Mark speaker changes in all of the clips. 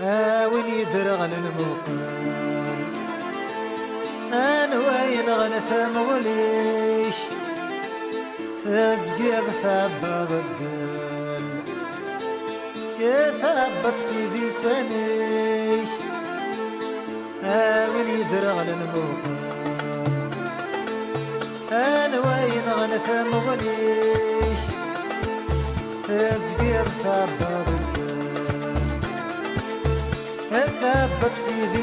Speaker 1: وين يدرغ وين غنث مغليش تزقيض ثبت الدل. يثبت في ذي سنيش. وين يدرغ الموقل أنا وين غنث مغليش تزقيض ثبت ثبت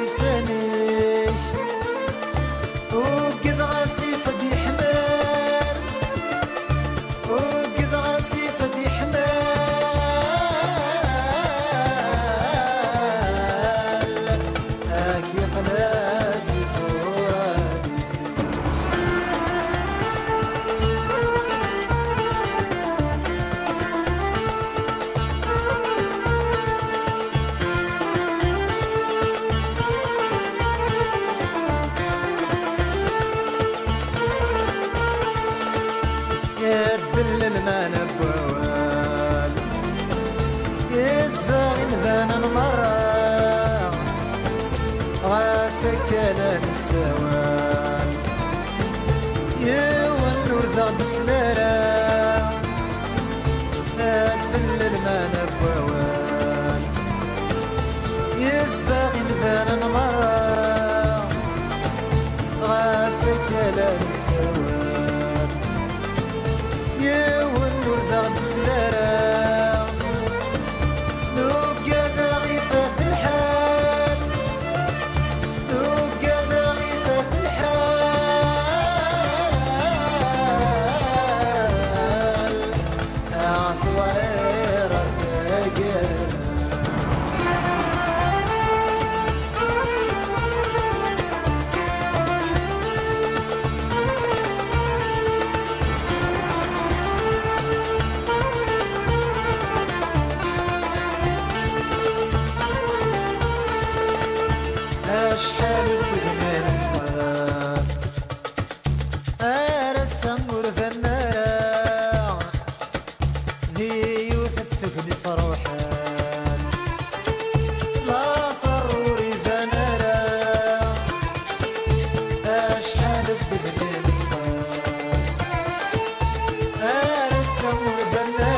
Speaker 1: يستغي مذان المرة. غاسك السوال يوان نور ذا بسلالة شحال وذنان ارسم ورفنا ذي يوث التكنس روحان لا ضروري ذنرا اشحال بذنان ارسم ورفنا